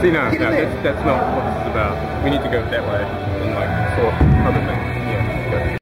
See, no, no, that's, that's not what this is about. We need to go that way and like sort other things.